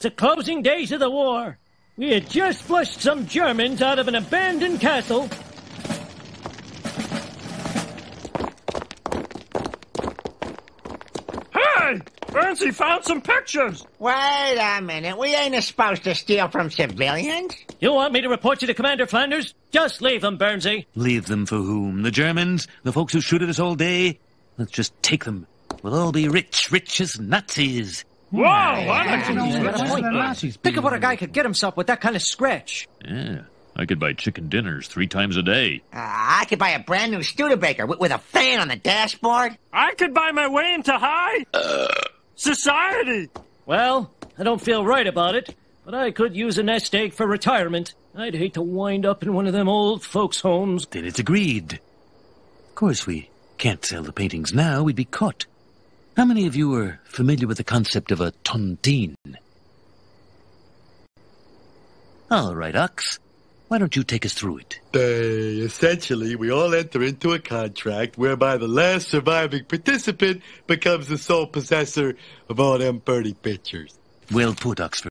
the closing days of the war. We had just flushed some Germans out of an abandoned castle. Hey! Burnsie found some pictures! Wait a minute. We ain't supposed to steal from civilians. You want me to report you to Commander Flanders? Just leave them, Burnsie. Leave them for whom? The Germans? The folks who shoot at us all day? Let's just take them. We'll all be rich, rich as Nazis. Whoa! I Think of what a guy could get himself with that kind of scratch. Yeah, I could buy chicken dinners three times a day. Uh, I could buy a brand new Studebaker with, with a fan on the dashboard. I could buy my way into high society. Well, I don't feel right about it, but I could use a nest egg for retirement. I'd hate to wind up in one of them old folks' homes. Then it's agreed. Of course, we can't sell the paintings now. We'd be caught. How many of you are familiar with the concept of a tontine? All right, Ox. Why don't you take us through it? Uh, essentially, we all enter into a contract whereby the last surviving participant becomes the sole possessor of all them birdie pictures. Well put, Oxford.